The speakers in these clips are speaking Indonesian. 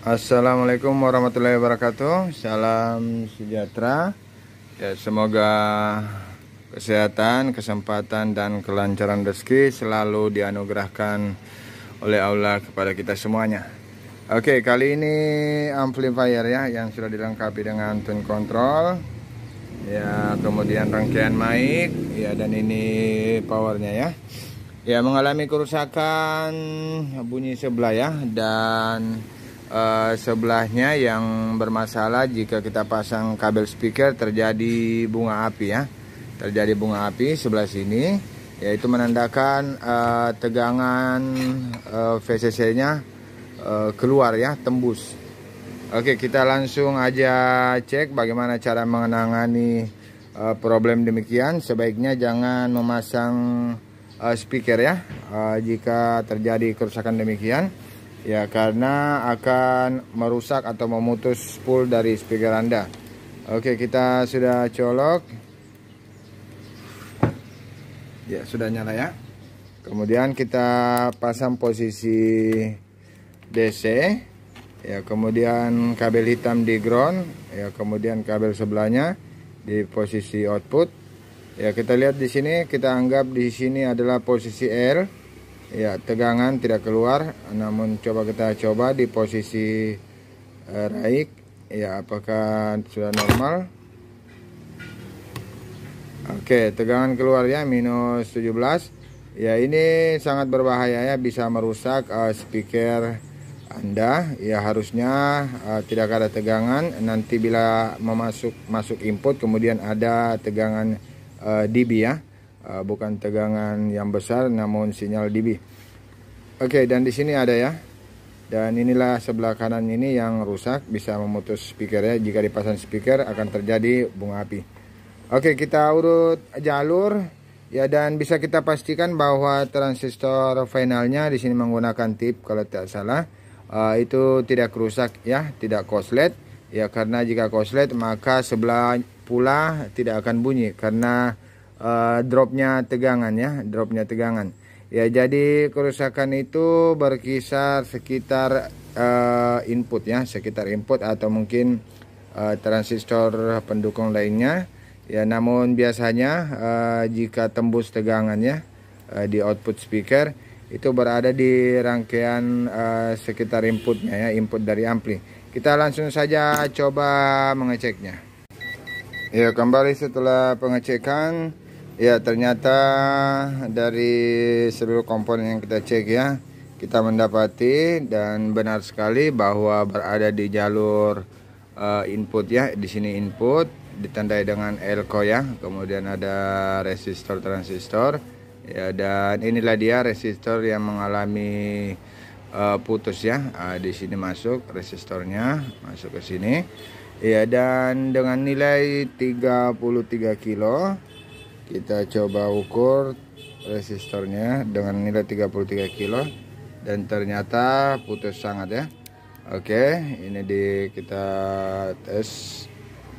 Assalamualaikum warahmatullahi wabarakatuh. Salam sejahtera. Ya, Semoga kesehatan, kesempatan, dan kelancaran rezeki Selalu dianugerahkan oleh Allah kepada kita semuanya. Oke kali ini amplifier ya Yang sudah dilengkapi dengan tune control. Ya kemudian rangkaian mic. Ya dan ini powernya ya. Ya mengalami kerusakan bunyi sebelah ya Dan uh, sebelahnya yang bermasalah jika kita pasang kabel speaker terjadi bunga api ya. Terjadi bunga api sebelah sini yaitu menandakan uh, tegangan uh, VCC nya uh, keluar ya tembus. Oke kita langsung aja cek bagaimana cara menangani uh, problem demikian. Sebaiknya jangan memasang uh, speaker ya uh, jika terjadi kerusakan demikian ya karena akan merusak atau memutus spool dari speaker Anda. Oke, kita sudah colok. Ya, sudah nyala ya. Kemudian kita pasang posisi DC. Ya, kemudian kabel hitam di ground, ya, kemudian kabel sebelahnya di posisi output. Ya, kita lihat di sini, kita anggap di sini adalah posisi R ya tegangan tidak keluar namun coba kita coba di posisi uh, raik. Ya apakah sudah normal? Oke tegangan keluar ya minus 17 ya ini sangat berbahaya ya bisa merusak uh, speaker anda. Ya harusnya uh, tidak ada tegangan. Nanti bila memasuk masuk input kemudian ada tegangan uh, dB ya uh, bukan tegangan yang besar namun sinyal dB. Oke, okay, dan di sini ada ya. Dan inilah sebelah kanan ini yang rusak bisa memutus speaker ya. Jika dipasang speaker akan terjadi bunga api. Oke, okay, kita urut jalur ya dan bisa kita pastikan bahwa transistor finalnya di sini menggunakan tip kalau tidak salah. Uh, itu tidak rusak ya, tidak koslet ya karena jika koslet maka sebelah pula tidak akan bunyi karena uh, dropnya tegangan ya dropnya tegangan. Ya jadi kerusakan itu berkisar sekitar uh, input ya sekitar input atau mungkin uh, transistor pendukung lainnya. Ya namun biasanya uh, jika tembus tegangannya uh, di output speaker itu berada di rangkaian uh, sekitar inputnya ya input dari ampli. Kita langsung saja coba mengeceknya. Ya kembali setelah pengecekan Ya ternyata dari seluruh komponen yang kita cek ya kita mendapati dan benar sekali bahwa berada di jalur uh, input ya di sini input ditandai dengan elko ya kemudian ada resistor transistor. Ya dan inilah dia resistor yang mengalami uh, putus ya uh, di sini masuk resistornya masuk ke sini. Ya dan dengan nilai 33 kilo kita coba ukur resistornya dengan nilai 33 kilo. Dan ternyata putus sangat ya. Oke ini di kita tes.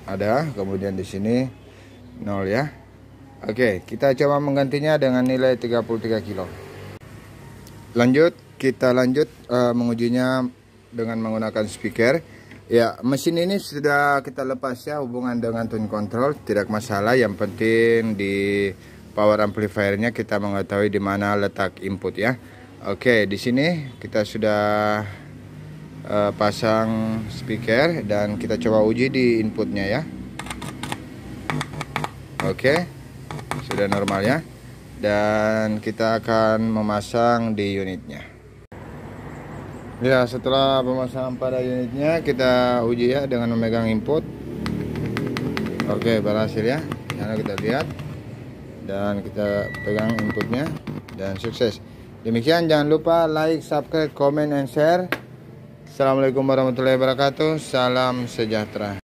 Ada kemudian di sini nol ya. Oke kita coba menggantinya dengan nilai 33 kilo. Lanjut kita lanjut uh, mengujinya dengan menggunakan speaker Ya, mesin ini sudah kita lepas ya hubungan dengan tune control, tidak masalah. Yang penting di power amplifiernya kita mengetahui di mana letak input ya. Oke, di sini kita sudah uh, pasang speaker dan kita coba uji di inputnya ya. Oke, sudah normal ya. Dan kita akan memasang di unitnya. Ya setelah pemasangan pada unitnya kita uji ya dengan memegang input. Oke berhasil ya. Karena kita lihat. Dan kita pegang inputnya Dan sukses. Demikian jangan lupa like, subscribe, comment, and share. Assalamualaikum warahmatullahi wabarakatuh. Salam sejahtera